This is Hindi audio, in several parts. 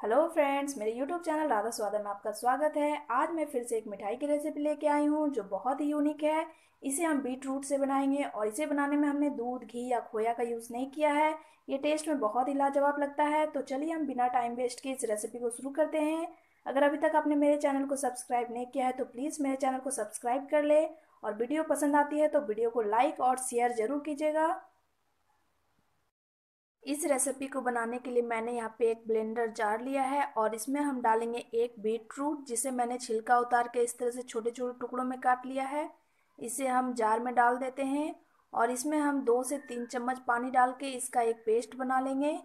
हेलो फ्रेंड्स, मेरे यूट्यूब चैनल राधा स्वादा में आपका स्वागत है। आज मैं फिर से एक मिठाई की रेसिपी लेके आई हूँ, जो बहुत ही यूनिक है। इसे हम बीट रूट से बनाएँगे और इसे बनाने में हमने दूध, घी या खोया का यूज़ नहीं किया है। ये टेस्ट में बहुत ही लाजवाब लगता है। तो चलिए हम बिना टाइम वेस्ट के इस रेसिपी को शुरू करते हैं। अगर अभी तक आपने मेरे चैनल को सब्सक्राइब नहीं किया है तो प्लीज़ मेरे चैनल को सब्सक्राइब कर ले। और वीडियो पसंद आती है तो वीडियो को लाइक और शेयर ज़रूर कीजिएगा। इस रेसिपी को बनाने के लिए मैंने यहाँ पे एक ब्लेंडर जार लिया है और इसमें हम डालेंगे एक बीट रूट जिसे मैंने छिलका उतार के इस तरह से छोटे छोटे टुकड़ों में काट लिया है। इसे हम जार में डाल देते हैं और इसमें हम दो से तीन चम्मच पानी डाल के इसका एक पेस्ट बना लेंगे।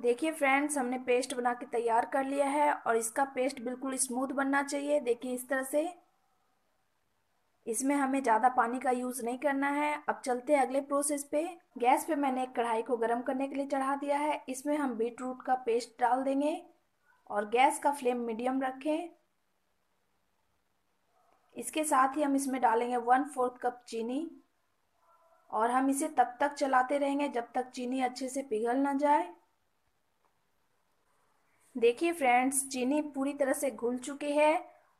देखिए फ्रेंड्स हमने पेस्ट बना के तैयार कर लिया है और इसका पेस्ट बिल्कुल स्मूथ बनना चाहिए। देखिए इस तरह से इसमें हमें ज़्यादा पानी का यूज़ नहीं करना है। अब चलते हैं अगले प्रोसेस पे। गैस पे मैंने एक कढ़ाई को गर्म करने के लिए चढ़ा दिया है। इसमें हम बीट रूट का पेस्ट डाल देंगे और गैस का फ्लेम मीडियम रखें। इसके साथ ही हम इसमें डालेंगे वन फोर्थ कप चीनी और हम इसे तब तक चलाते रहेंगे जब तक चीनी अच्छे से पिघल ना जाए। देखिए फ्रेंड्स, चीनी पूरी तरह से घुल चुकी है।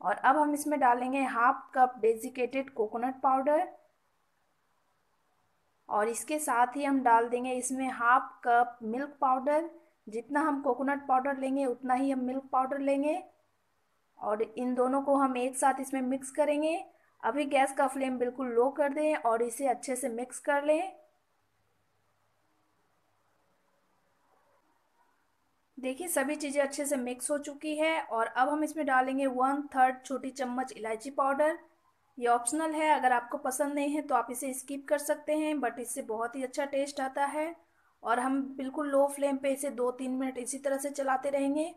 और अब हम इसमें डालेंगे half cup desiccated coconut powder. और इसके साथ ही हम डाल देंगे इसमें हाफ़ कप मिल्क पाउडर। जितना हम कोकोनट पाउडर लेंगे, उतना ही हम मिल्क पाउडर लेंगे। और इन दोनों को हम एक साथ इसमें मिक्स करेंगे। अभी गैस का फ्लेम बिल्कुल लो कर दें और इसे अच्छे से मिक्स कर लें। देखिए, सभी चीज़ें अच्छे से मिक्स हो चुकी है और अब हम इसमें डालेंगे वन थर्ड छोटी चम्मच इलायची पाउडर। ये ऑप्शनल है, अगर आपको पसंद नहीं है तो आप इसे स्किप कर सकते हैं बट इससे बहुत ही अच्छा टेस्ट आता है। और हम बिल्कुल लो फ्लेम पे इसे दो तीन मिनट इसी तरह से चलाते रहेंगे।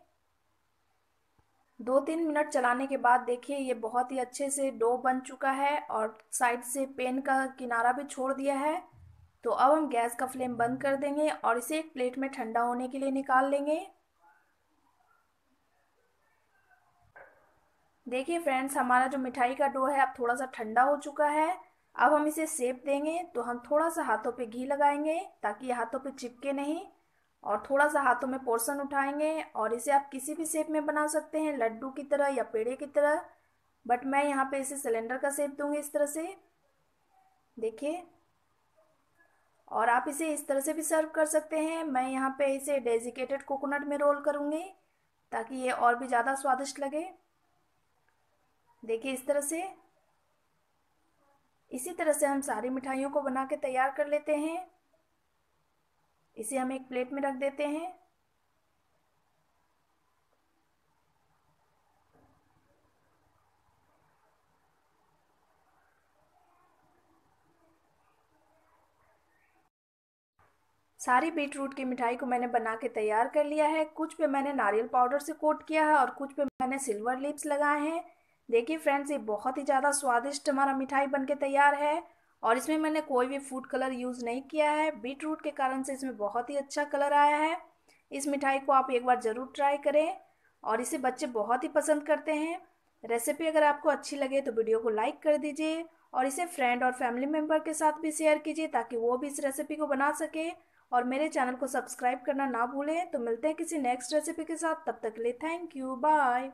दो तीन मिनट चलाने के बाद देखिए, ये बहुत ही अच्छे से डो बन चुका है और साइड से पेन का किनारा भी छोड़ दिया है। तो अब हम गैस का फ्लेम बंद कर देंगे और इसे एक प्लेट में ठंडा होने के लिए निकाल लेंगे। देखिए फ्रेंड्स हमारा जो मिठाई का डो है अब थोड़ा सा ठंडा हो चुका है। अब हम इसे सेप देंगे तो हम थोड़ा सा हाथों पे घी लगाएँगे ताकि हाथों पे चिपके नहीं और थोड़ा सा हाथों में पोर्शन उठाएँगे और इसे आप किसी भी शेप में बना सकते हैं, लड्डू की तरह या पेड़े की तरह। बट मैं यहाँ पे इसे सिलेंडर का शेप दूँगी इस तरह से। देखिए। और आप इसे इस तरह से भी सर्व कर सकते हैं। मैं यहाँ पे इसे डेजिकेटेड कोकोनट में रोल करूँगी ताकि ये और भी ज़्यादा स्वादिष्ट लगे। देखिए, इस तरह से, इसी तरह से हम सारी मिठाइयों को बना के तैयार कर लेते हैं। इसे हम एक प्लेट में रख देते हैं। सारी बीट रूट की मिठाई को मैंने बना के तैयार कर लिया है। कुछ पे मैंने नारियल पाउडर से कोट किया है और कुछ पे मैंने सिल्वर लिप्स लगाए हैं। देखिए फ्रेंड्स ये बहुत ही ज़्यादा स्वादिष्ट हमारा मिठाई बन तैयार है और इसमें मैंने कोई भी फ़ूड कलर यूज़ नहीं किया है। बीट रूट के कारण से इसमें बहुत ही अच्छा कलर आया है। इस मिठाई को आप एक बार ज़रूर ट्राई करें और इसे बच्चे बहुत ही पसंद करते हैं। रेसिपी अगर आपको अच्छी लगे तो वीडियो को लाइक कर दीजिए और इसे फ्रेंड और फैमिली मेंबर के साथ भी शेयर कीजिए ताकि वो भी इस रेसिपी को बना सके और मेरे चैनल को सब्सक्राइब करना ना भूलें। तो मिलते हैं किसी नेक्स्ट रेसिपी के साथ। तब तक के लिए थैंक यू बाय